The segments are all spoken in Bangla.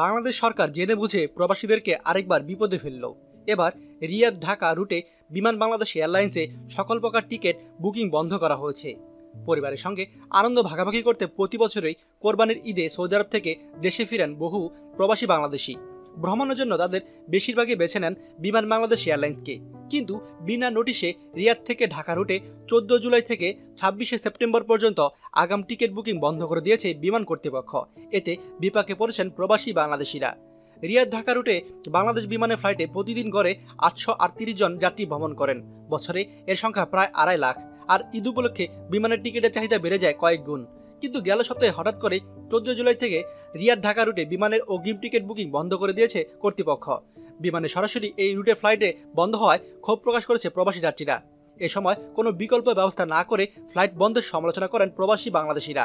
বাংলাদেশ সরকার জেনে বুঝে প্রবাসীদেরকে আরেকবার বিপদে ফেলল। এবার রিয়াদ ঢাকা রুটে বিমান বাংলাদেশ এয়ারলাইন্সে সকল প্রকার টিকিট বুকিং বন্ধ করা হয়েছে। পরিবারের সঙ্গে আনন্দ ভাগাভাগি করতে প্রতি বছরই কোরবানির ঈদে সৌদি আরব থেকে দেশে ফিরেন বহু প্রবাসী বাংলাদেশি। ভ্রমণের জন্য তাদের বেশিরভাগই বেছে নেন বিমান বাংলাদেশ এয়ারলাইন্সকে। কিন্তু বিনা নোটিশে রিয়াদ থেকে ঢাকা রুটে চোদ্দ জুলাই থেকে ছাব্বিশে সেপ্টেম্বর পর্যন্ত আগাম টিকিট বুকিং বন্ধ করে দিয়েছে বিমান কর্তৃপক্ষ। এতে বিপাকে পড়েছেন প্রবাসী বাংলাদেশিরা। রিয়াদ ঢাকা রুটে বাংলাদেশ বিমানের ফ্লাইটে প্রতিদিন গড়ে আটশো আটত্রিশ জন যাত্রী ভ্রমণ করেন। বছরে এর সংখ্যা প্রায় আড়াই লাখ। আর ঈদ উপলক্ষে বিমানের টিকিটের চাহিদা বেড়ে যায় কয়েক গুণ। কিন্তু গেল সপ্তাহে হঠাৎ করে চোদ্দ জুলাই থেকে রিয়াদ ঢাকা রুটে বিমানের অগ্রিম টিকিট বুকিং বন্ধ করে দিয়েছে কর্তৃপক্ষ। বিমানে সরাসরি এই রুটে ফ্লাইটে বন্ধ হওয়ায় ক্ষোভ প্রকাশ করেছে প্রবাসী যাত্রীরা। এ সময় কোনো বিকল্প ব্যবস্থা না করে ফ্লাইট বন্ধের সমালোচনা করেন প্রবাসী বাংলাদেশিরা।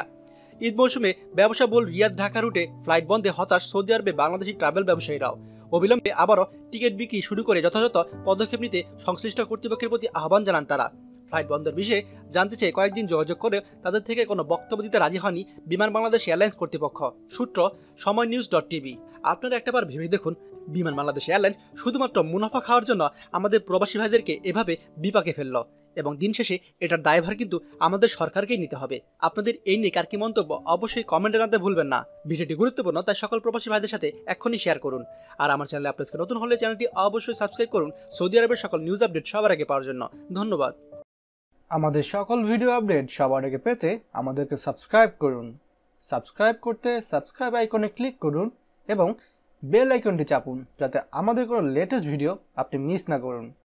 ঈদ মৌসুমে ব্যবসা বল রিয়াদ ঢাকা রুটে ফ্লাইট বন্ধে হতাশ সৌদি আরবে বাংলাদেশি ট্রাভেল ব্যবসায়ীরাও। অবিলম্বে আবারও টিকিট বিক্রি শুরু করে যথাযথ পদক্ষেপ নিতে সংশ্লিষ্ট কর্তৃপক্ষের প্রতি আহ্বান জানান তারা। ফ্লাইট বন্ধের বিষয়ে জানতে চেয়ে কয়েকদিন যোগাযোগ করে তাদের থেকে কোনো বক্তব্য দিতে রাজি হয়নি বিমান বাংলাদেশ এয়ারলাইন্স কর্তৃপক্ষ। সূত্র সময় নিউজ ডট টিভি আপনারা একটাবার ভেবে দেখুন বিমান বাংলাদেশ এয়ারলাইন্স শুধুমাত্র মুনাফা খাওয়ার জন্য আমাদের প্রবাসী ভাইদেরকে এভাবে বিপাকে ফেলল। এবং দিন শেষে এটার দায়ভার কিন্তু আমাদের সরকারকেই নিতে হবে। আপনাদের এই নিয়ে কার কি মন্তব্য অবশ্যই কমেন্টে জানাতে ভুলবেন না। ভিডিওটি গুরুত্বপূর্ণ, তাই সকল প্রবাসী ভাইদের সাথে এক্ষুনি শেয়ার করুন। আর আমার চ্যানেলে আপনাদের নতুন হলে চ্যানেলটি অবশ্যই সাবস্ক্রাইব করুন সৌদি আরবের সকল নিউজ আপডেট সবার আগে পাওয়ার জন্য। ধন্যবাদ। আমাদের সকল ভিডিও আপডেট সবার আগে পেতে আমাদেরকে সাবস্ক্রাইব করুন। সাবস্ক্রাইব করতে সাবস্ক্রাইব আইকনে ক্লিক করুন এবং বেল আইকনটি চাপুন যাতে আমাদের কোনো লেটেস্ট ভিডিও আপনি মিস না করুন।